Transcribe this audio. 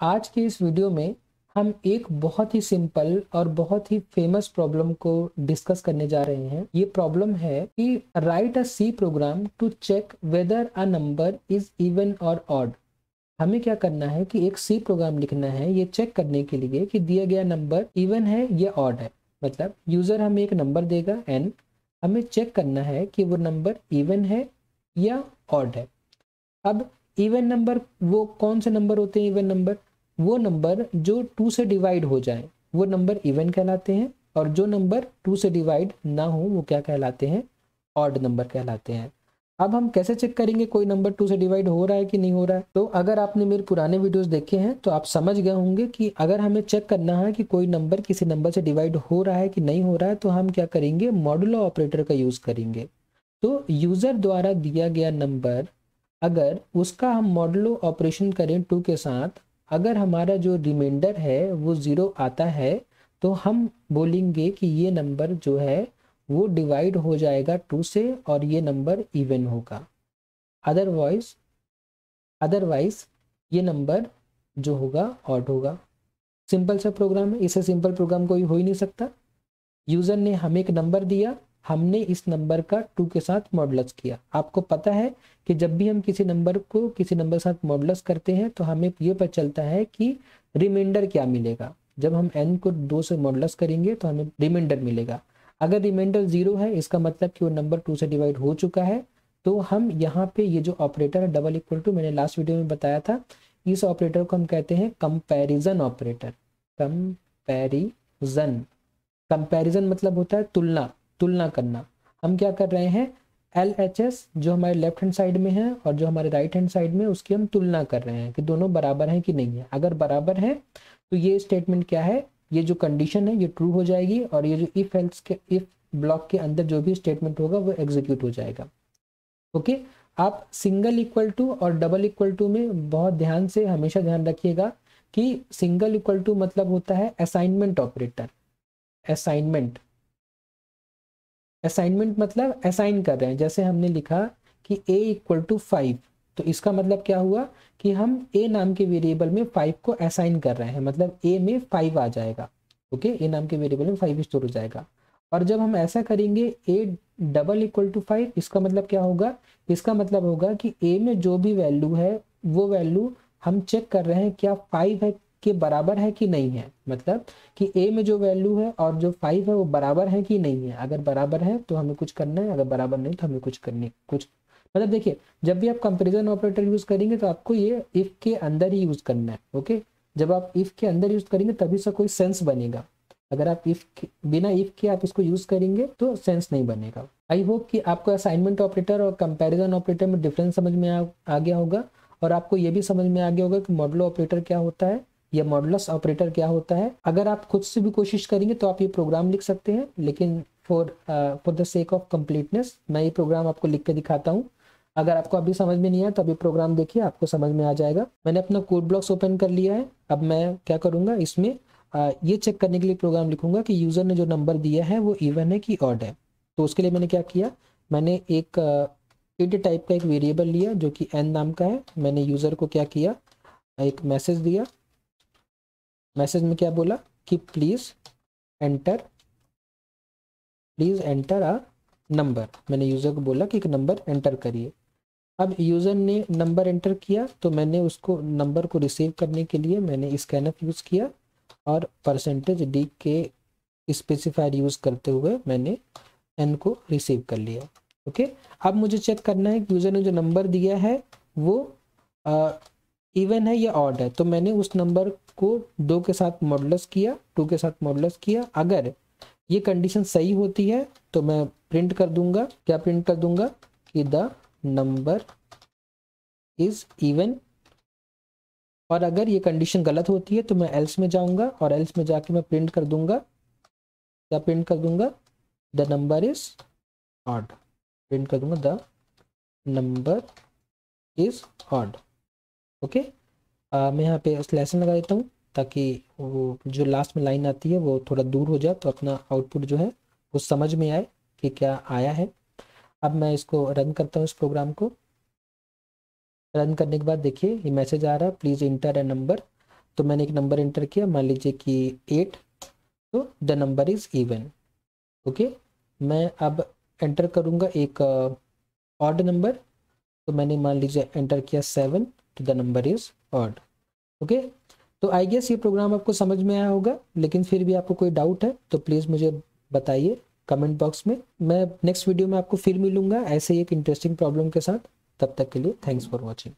आज के इस वीडियो में हम एक बहुत ही सिंपल और बहुत ही फ़ेमस प्रॉब्लम को डिस्कस करने जा रहे हैं। ये प्रॉब्लम है कि write a C program to check whether a number is even और ऑड हमें क्या करना है कि एक सी प्रोग्राम लिखना है, ये चेक करने के लिए कि दिया गया नंबर इवन है या ऑड है। मतलब यूज़र हमें एक नंबर देगा एन हमें चेक करना है कि वो नंबर इवन है या ऑड है। अब इवन नंबर वो कौन से नंबर होते हैं इवन नंबर वो नंबर जो टू से डिवाइड हो जाए, वो नंबर इवन कहलाते हैं और जो नंबर टू से डिवाइड ना हो, वो क्या कहलाते हैं? ऑड नंबर कहलाते हैं। अब हम कैसे चेक करेंगे कोई नंबर टू से डिवाइड हो रहा है कि नहीं हो रहा है? तो अगर आपने मेरे पुराने वीडियोस देखे हैं तो आप समझ गए होंगे कि अगर हमें चेक करना है कि कोई नंबर किसी नंबर से डिवाइड हो रहा है कि नहीं हो रहा है तो हम क्या करेंगे? मॉडुलो ऑपरेटर का यूज़ करेंगे। तो यूज़र द्वारा दिया गया नंबर अगर उसका हम मॉडलो ऑपरेशन करें टू के साथ अगर हमारा जो रिमाइंडर है, वो ज़ीरो आता है तो हम बोलेंगे कि ये नंबर जो है, वो डिवाइड हो जाएगा टू से और ये नंबर इवन होगा। अदरवाइज़ अदरवाइज़ ये नंबर जो होगा ऑड होगा। सिंपल सा प्रोग्राम है इसे सिंपल प्रोग्राम कोई हो ही नहीं सकता। यूज़र ने हमें एक नंबर दिया हमने इस नंबर का टू के साथ मॉडलस किया। आपको पता है कि जब भी हम किसी नंबर को किसी नंबर के साथ मॉडलस करते हैं तो हमें ये पता चलता है कि रिमाइंडर क्या मिलेगा। जब हम एन को दो से मॉडलस करेंगे तो हमें रिमाइंडर मिलेगा। अगर रिमाइंडर ज़ीरो है, इसका मतलब कि वो नंबर टू से डिवाइड हो चुका है तो हम यहाँ पे ये जो ऑपरेटर है डबल इक्वल टू मैंने लास्ट वीडियो में बताया था, इस ऑपरेटर को हम कहते हैं कंपैरिजन ऑपरेटर कंपैरिजन कंपैरिजन मतलब होता है तुलना। तुलना करना। हम क्या कर रहे हैं? एल एच एस जो हमारे लेफ़्ट हैंड साइड में है और जो हमारे राइट हैंड साइड में उसकी हम तुलना कर रहे हैं कि दोनों बराबर हैं कि नहीं है। अगर बराबर है तो ये स्टेटमेंट क्या है? ये जो कंडीशन है, ये ट्रू हो जाएगी और ये जो इफ़ हेल्स के इफ़ ब्लॉक के अंदर जो भी स्टेटमेंट होगा, वो एग्जीक्यूट हो जाएगा। ओके आप सिंगल इक्वल टू और डबल इक्वल टू में बहुत ध्यान से, हमेशा ध्यान रखिएगा कि सिंगल इक्वल टू मतलब होता है असाइनमेंट ऑपरेटर असाइनमेंट असाइनमेंट मतलब असाइन कर रहे हैं। जैसे हमने लिखा कि ए इक्वल टू फाइव तो इसका मतलब क्या हुआ कि हम ए नाम के वेरिएबल में फाइव को असाइन कर रहे हैं। मतलब ए में फाइव आ जाएगा ओके ए नाम के वेरिएबल में फाइव स्टोर हो जाएगा। और जब हम ऐसा करेंगे A double equal to five इसका मतलब क्या होगा? इसका मतलब होगा कि ए में जो भी वैल्यू है, वो वैल्यू हम चेक कर रहे हैं, क्या फाइव है के बराबर है कि नहीं है? मतलब कि ए में जो वैल्यू है और जो फाइव है वो बराबर है कि नहीं है? अगर बराबर है तो हमें कुछ करना है अगर बराबर नहीं तो हमें कुछ करने कुछ। मतलब देखिए जब भी आप कंपेरिजन ऑपरेटर यूज़ करेंगे तो आपको ये इफ़ के अंदर ही यूज़ करना है ओके जब आप इफ़ के अंदर यूज़ करेंगे तभी से कोई सेंस बनेगा। अगर आप इफ़ बिना इफ़ के आप इसको यूज़ करेंगे तो सेंस नहीं बनेगा। आई होप कि आपको असाइनमेंट ऑपरेटर और कंपैरिजन ऑपरेटर में डिफरेंस समझ में आ, आ गया होगा और आपको ये भी समझ में आ गया होगा कि मॉडल ऑपरेटर क्या होता है। या मॉडलस ऑपरेटर क्या होता है? अगर आप खुद से भी कोशिश करेंगे तो आप ये प्रोग्राम लिख सकते हैं लेकिन for for the sake of completeness मैं ये प्रोग्राम आपको लिख के दिखाता हूँ। अगर आपको अभी समझ में नहीं आया तो अभी प्रोग्राम देखिए आपको समझ में आ जाएगा। मैंने अपना कोड ब्लॉक्स ओपन कर लिया है। अब मैं क्या करूँगा इसमें uh, ये चेक करने के लिए प्रोग्राम लिखूँगा कि यूज़र ने जो नंबर दिया है वो इवन है कि ऑड है। तो उसके लिए मैंने क्या किया मैंने एक इड uh, टाइप का एक वेरिएबल लिया जो कि एन नाम का है। मैंने यूज़र को क्या किया एक मैसेज दिया। मैसेज में क्या बोला? कि please enter please enter a number मैंने यूज़र को बोला कि एक नंबर एंटर करिए। अब यूज़र ने नंबर एंटर किया तो मैंने उसको नंबर को रिसीव करने के लिए मैंने स्कैनअप यूज़ किया और परसेंटेज डी के स्पेसिफायर यूज़ करते हुए मैंने एन को रिसीव कर लिया। ओके अब मुझे चेक करना है कि यूज़र ने जो नंबर दिया है, वो इवन है या ऑड है? तो मैंने उस नंबर को दो के साथ मॉडलस किया टू के साथ मॉडलस किया। अगर ये कंडीशन सही होती है तो मैं प्रिंट कर दूँगा। क्या प्रिंट कर दूँगा? कि द नंबर इज़ इवन और अगर ये कंडीशन गलत होती है तो मैं एल्स में जाऊँगा और एल्स में जाके मैं प्रिंट कर दूँगा। क्या प्रिंट कर दूँगा? The number is odd print कर दूँगा the number is odd okay? आ, मैं यहाँ पे लेसन लगा देता हूँ ताकि वो जो लास्ट में लाइन आती है वो थोड़ा दूर हो जाए तो अपना आउटपुट जो है वो समझ में आए कि क्या आया है। अब मैं इसको रन करता हूँ इस प्रोग्राम को। रन करने के बाद देखिए ये मैसेज आ रहा है प्लीज़ इंटर ए नंबर तो मैंने एक नंबर एंटर किया मान लीजिए कि एट तो the number is even okay? मैं अब एंटर करूँगा एक ऑड नंबर तो मैंने मान लीजिए एंटर किया सेवन तो the number is odd okay तो आई गेस ये प्रोग्राम आपको समझ में आया होगा, लेकिन फिर भी आपको कोई डाउट है तो प्लीज़ मुझे बताइए कमेंट बॉक्स में। मैं नेक्स्ट वीडियो में आपको फिर मिलूँगा ऐसे ही एक इंटरेस्टिंग प्रॉब्लम के साथ। तब तक के लिए थैंक्स फॉर वॉचिंग